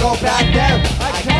Go back there. I